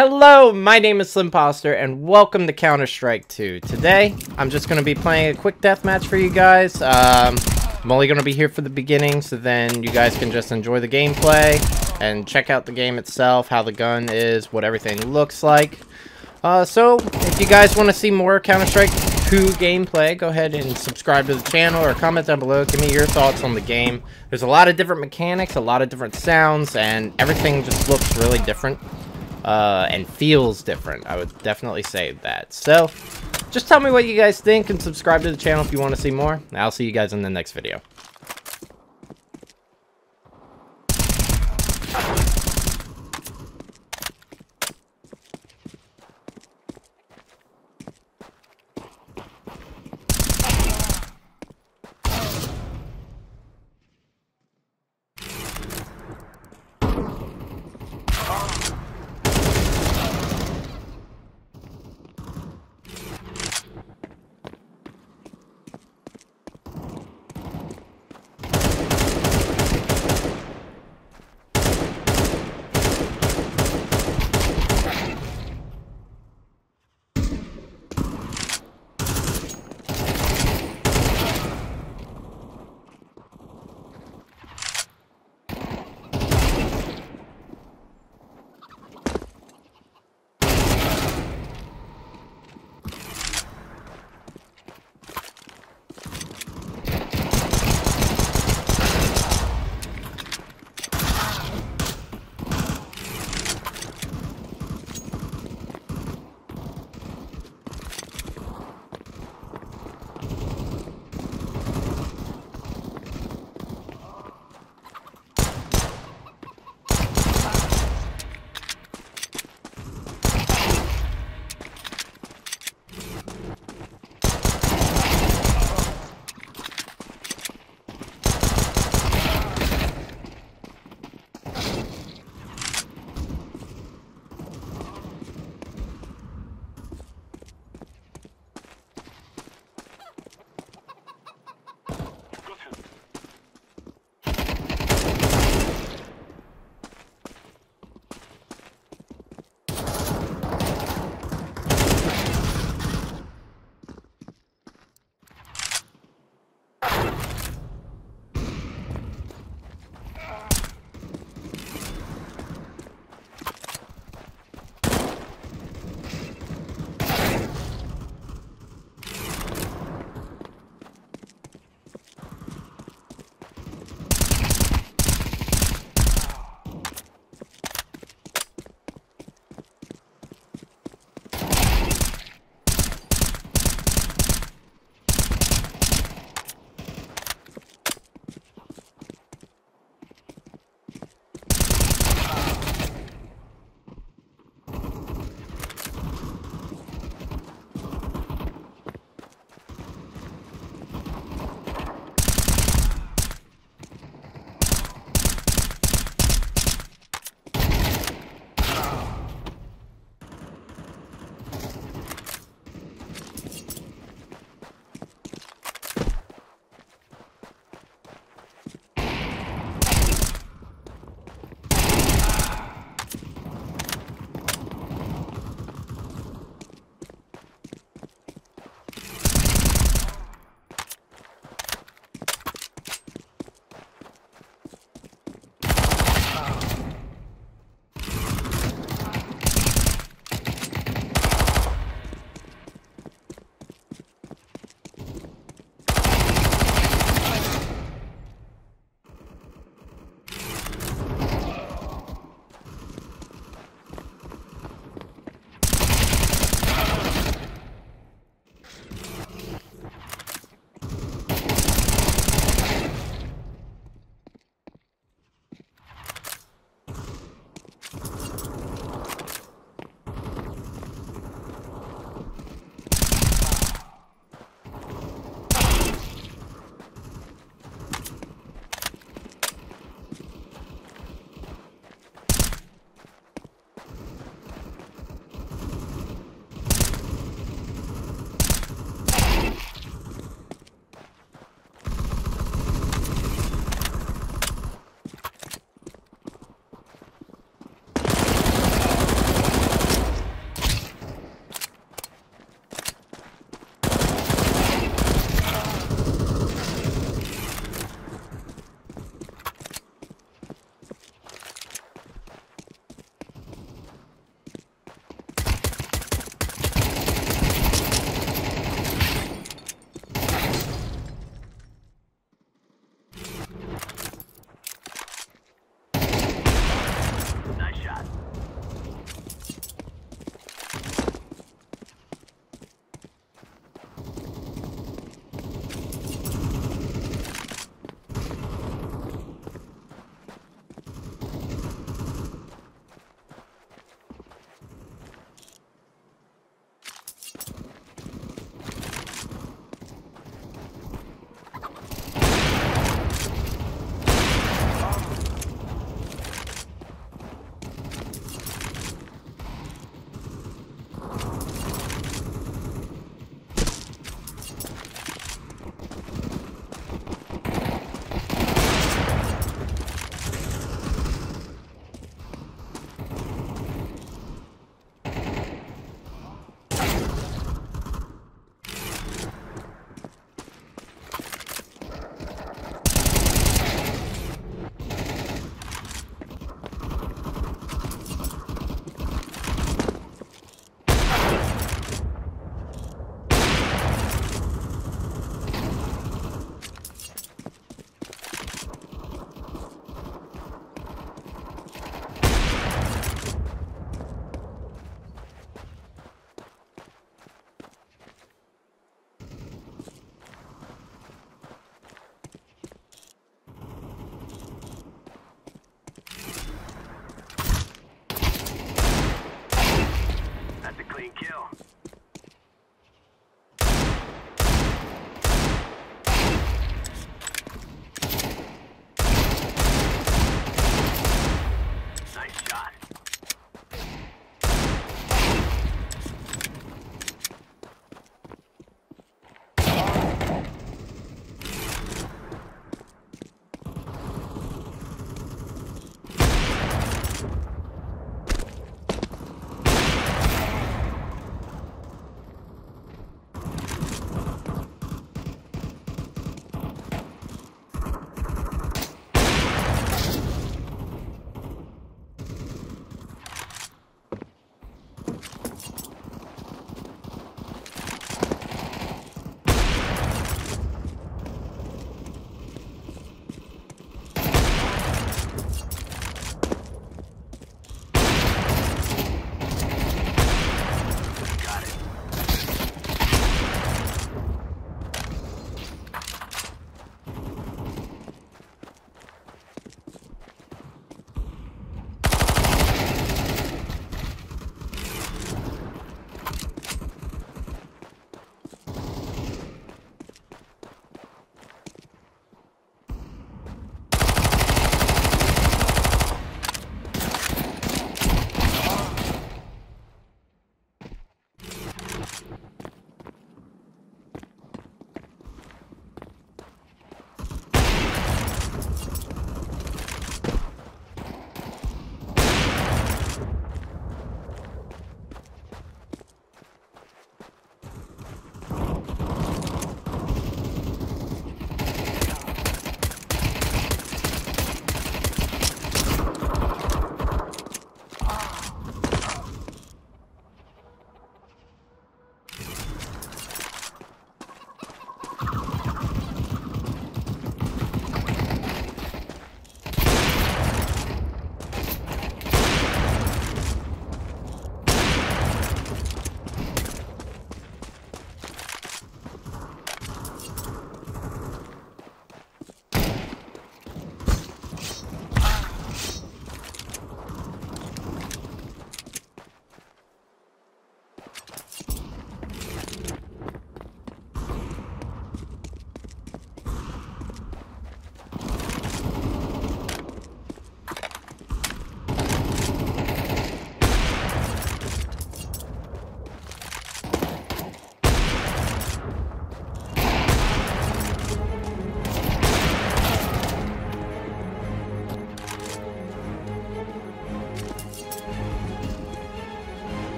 Hello, my name is SlimPostor, and welcome to Counter-Strike 2. Today, I'm just going to be playing a quick deathmatch for you guys. Um, I'm only going to be here for the beginning, so then you guys can just enjoy the gameplay and check out the game itself, how the gun is, what everything looks like. Uh, so, if you guys want to see more Counter-Strike 2 gameplay, go ahead and subscribe to the channel or comment down below. Give me your thoughts on the game. There's a lot of different mechanics, a lot of different sounds, and everything just looks really different uh, and feels different. I would definitely say that. So, just tell me what you guys think and subscribe to the channel if you want to see more. I'll see you guys in the next video.